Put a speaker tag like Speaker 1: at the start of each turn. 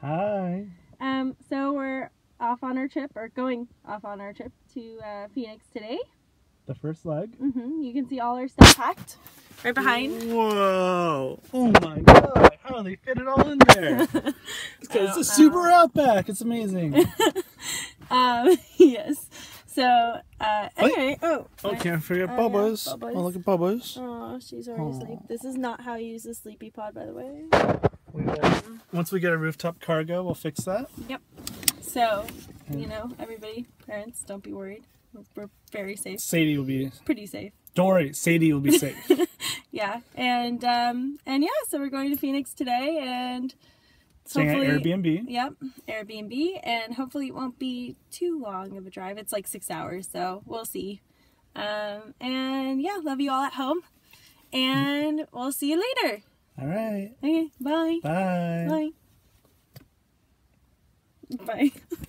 Speaker 1: Hi.
Speaker 2: Um, so we're off on our trip, or going off on our trip to uh, Phoenix today.
Speaker 1: The first leg.
Speaker 2: hmm You can see all our stuff packed right behind.
Speaker 1: Whoa! Oh my god! How do they fit it all in there? Because it's a Subaru Outback. It's amazing.
Speaker 2: Um, yes. So uh, anyway, oh,
Speaker 1: Oh, can't forget
Speaker 2: Oh, yeah,
Speaker 1: Bubba's.
Speaker 2: Bubba's.
Speaker 1: Oh, look at Bubba's.
Speaker 2: Oh, she's already
Speaker 1: Aw.
Speaker 2: asleep. This is not how you use the sleepy pod, by the way.
Speaker 1: We will- Once we get a rooftop cargo, we'll fix that. Yep.
Speaker 2: So, you know, everybody, parents, don't be worried. We're- We're very safe,
Speaker 1: Sadie will be.
Speaker 2: pretty safe.
Speaker 1: Dory, Sadie will be safe.
Speaker 2: Yeah, and um, and yeah, so we're going to Phoenix today, and
Speaker 1: Staying at
Speaker 2: hopefully-
Speaker 1: Airbnb.
Speaker 2: Yep, Airbnb, and hopefully it won't be too long of a drive. It's like six hours, so we'll see. Um, and yeah, love you all at home, and we'll see you later.
Speaker 1: All right.
Speaker 2: Okay, bye.
Speaker 1: Bye.
Speaker 2: Bye. Bye.